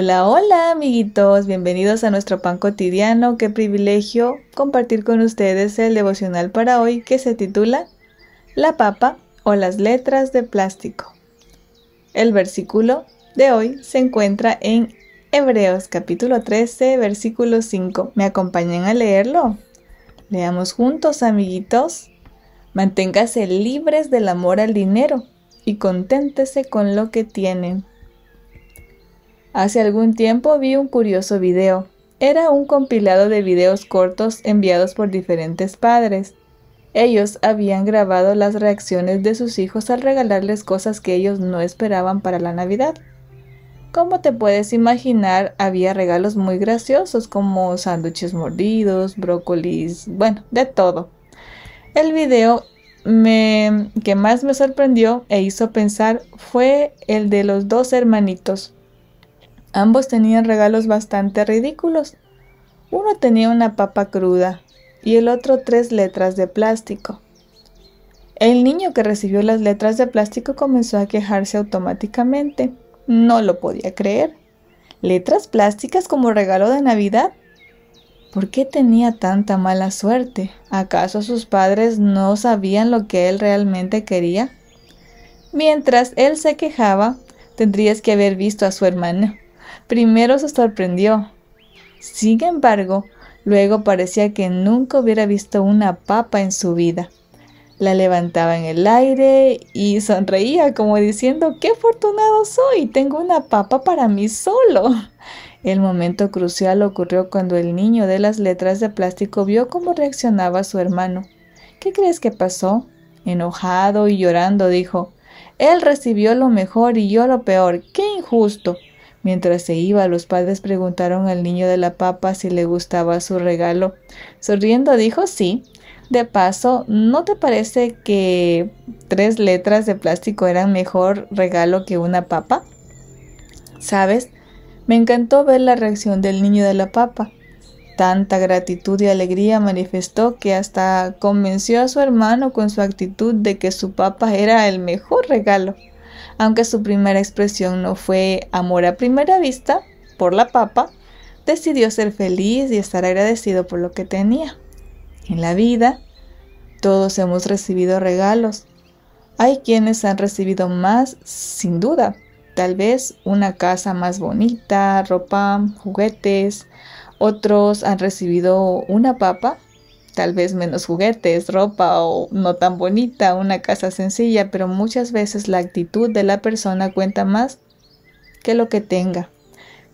Hola, hola amiguitos, bienvenidos a nuestro pan cotidiano. Qué privilegio compartir con ustedes el devocional para hoy que se titula La papa o las letras de plástico. El versículo de hoy se encuentra en Hebreos capítulo 13, versículo 5. ¿Me acompañan a leerlo? Leamos juntos, amiguitos. Manténgase libres del amor al dinero y conténtese con lo que tienen. Hace algún tiempo vi un curioso video. Era un compilado de videos cortos enviados por diferentes padres. Ellos habían grabado las reacciones de sus hijos al regalarles cosas que ellos no esperaban para la Navidad. Como te puedes imaginar, había regalos muy graciosos como sándwiches mordidos, brócolis, bueno, de todo. El video que más me sorprendió e hizo pensar fue el de los dos hermanitos. Ambos tenían regalos bastante ridículos. Uno tenía una papa cruda y el otro tres letras de plástico. El niño que recibió las letras de plástico comenzó a quejarse automáticamente. No lo podía creer. ¿Letras plásticas como regalo de Navidad? ¿Por qué tenía tanta mala suerte? ¿Acaso sus padres no sabían lo que él realmente quería? Mientras él se quejaba, tendrías que haber visto a su hermano. Primero se sorprendió. Sin embargo, luego parecía que nunca hubiera visto una papa en su vida. La levantaba en el aire y sonreía como diciendo, ¡qué afortunado soy! Tengo una papa para mí solo. El momento crucial ocurrió cuando el niño de las letras de plástico vio cómo reaccionaba su hermano. ¿Qué crees que pasó? Enojado y llorando dijo, Él recibió lo mejor y yo lo peor. ¡Qué injusto! Mientras se iba, los padres preguntaron al niño de la papa si le gustaba su regalo. Sonriendo dijo sí. De paso, ¿no te parece que tres letras de plástico eran mejor regalo que una papa? ¿Sabes? Me encantó ver la reacción del niño de la papa. Tanta gratitud y alegría manifestó que hasta convenció a su hermano con su actitud de que su papa era el mejor regalo aunque su primera expresión no fue amor a primera vista por la papa, decidió ser feliz y estar agradecido por lo que tenía. En la vida, todos hemos recibido regalos. Hay quienes han recibido más, sin duda, tal vez una casa más bonita, ropa, juguetes. Otros han recibido una papa tal vez menos juguetes, ropa o no tan bonita, una casa sencilla, pero muchas veces la actitud de la persona cuenta más que lo que tenga.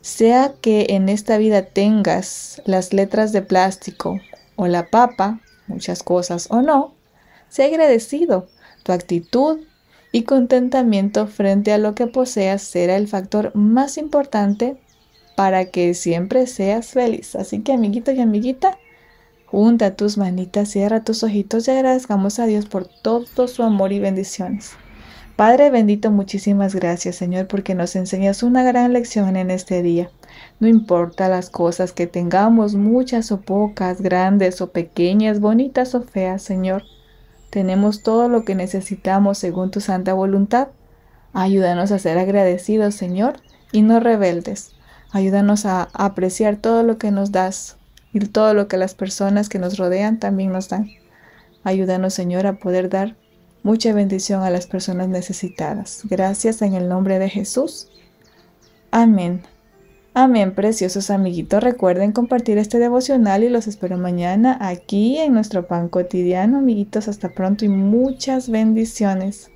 Sea que en esta vida tengas las letras de plástico o la papa, muchas cosas o no, sea agradecido. Tu actitud y contentamiento frente a lo que poseas será el factor más importante para que siempre seas feliz. Así que amiguito y amiguita, Junta tus manitas, cierra tus ojitos y agradezcamos a Dios por todo su amor y bendiciones. Padre bendito, muchísimas gracias Señor porque nos enseñas una gran lección en este día. No importa las cosas que tengamos, muchas o pocas, grandes o pequeñas, bonitas o feas, Señor. Tenemos todo lo que necesitamos según tu santa voluntad. Ayúdanos a ser agradecidos, Señor, y no rebeldes. Ayúdanos a apreciar todo lo que nos das, y todo lo que las personas que nos rodean también nos dan. Ayúdanos, Señor, a poder dar mucha bendición a las personas necesitadas. Gracias en el nombre de Jesús. Amén. Amén, preciosos amiguitos. Recuerden compartir este devocional y los espero mañana aquí en nuestro pan cotidiano. Amiguitos, hasta pronto y muchas bendiciones.